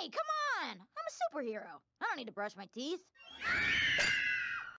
Hey, come on! I'm a superhero. I don't need to brush my teeth.